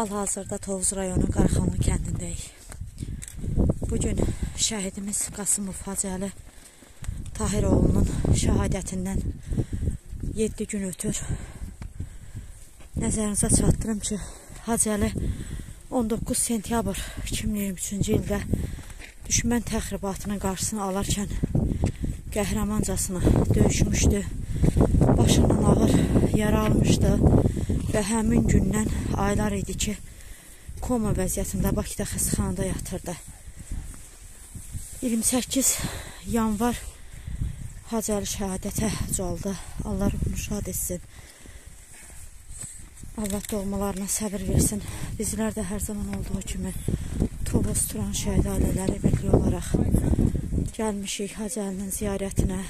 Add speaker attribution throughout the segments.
Speaker 1: Hal-hazırda Tovuz rayonu Qarxanlı kəndindəyik. Bugün şəhidimiz Qasımov Hacəli Tahiroğlunun şəhadətindən 7 gün ötür. Nəzərinizə çatdırım ki, Hacəli 19 sentyabr 2023-cü ildə düşmən təxribatının qarşısını alarkən qəhrəmancasına döyüşmüşdü. Başından ağır yara almışdı və həmin gündən aylar idi ki, koma vəziyyətində Bakıda xəstəxanada yatırdı. 28 yanvar Hacəli şəhadətə ucaldı. Allah ruhunu şad etsin. Allah doğmalarına səbir versin. Bizlər də hər zaman olduğu kimi Tovuz Turan şəhid ailələri birlik olaraq gəlmişik Hacəlinin ziyarətinə.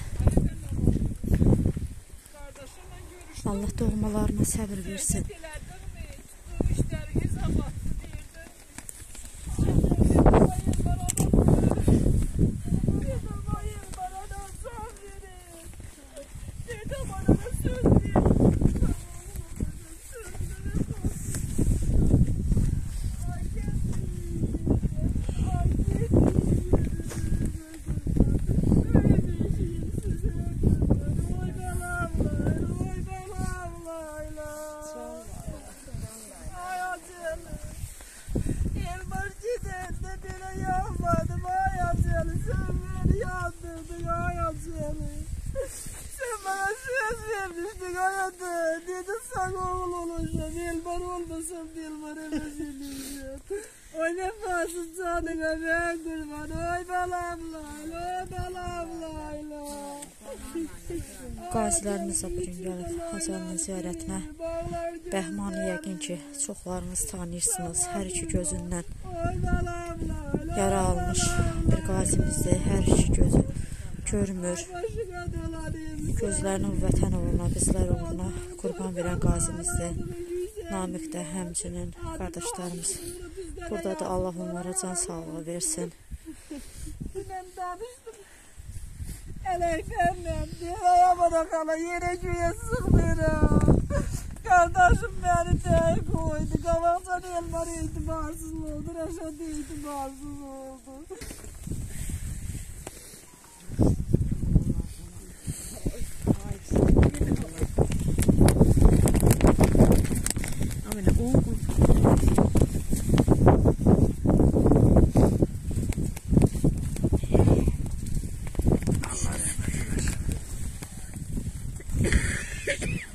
Speaker 1: Allah doğmalarına səbir versin.
Speaker 2: Sen bana söz vermiştin hayatı. Dedin sana oğul olacağım. Elbar olmasam Dilbar emezileceğim. Oy vefasız canına ben kurban. Oy balam layla, oy balam layla.
Speaker 1: Qazilərimiz də bugün gəlib Hacəlinin ziyarətinə. Bəhmanı yəqin ki, çoxlarınız tanıyırsınız. Hər iki gözündən
Speaker 2: Oy balam layla.
Speaker 1: Yara almış bir qazimizdir. Hər iki gözü görmür. Gözlərini vətən uğruna, bizlər uğruna qurban verən qazimizdir. Namiq də həmçinin qardaşlarımız buradadır. Allah onlara can sağlığı versin.
Speaker 2: Danıştım. Elektrikle devaya bırakala yere göğe sıkmıyorum. Kardeşim beni tek koydu. Kavaktan elmar itibarsız oldu. Reşat itibarsız oldu.
Speaker 3: Cennet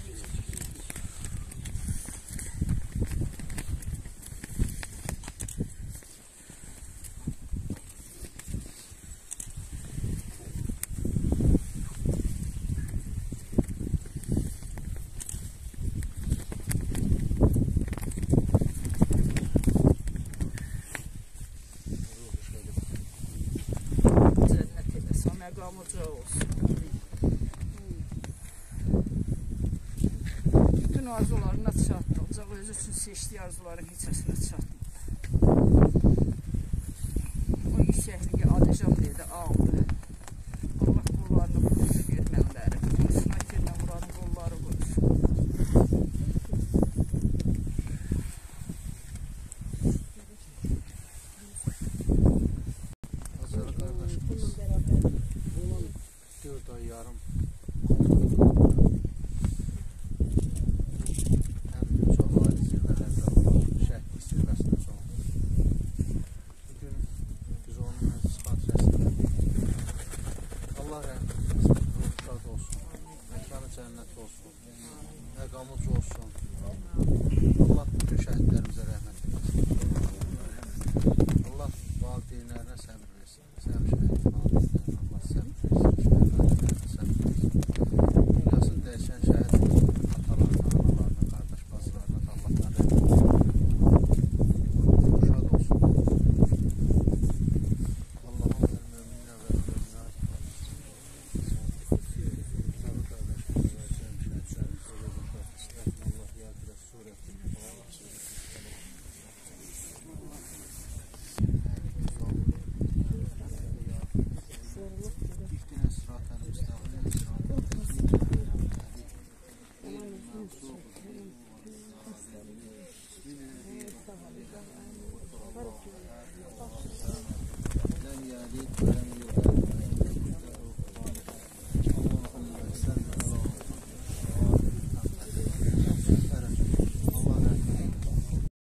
Speaker 3: uca olsun. Bütün arzularına çatdı. Ancaq özü üçün seçdiyi arzuların heçəsinə çatmadı. O yüksəkliyi adəcəm dedi, aldı. yarım cənnət olsun. Məqamı olsun. Allah bütün şəhidlərimizə rəhmət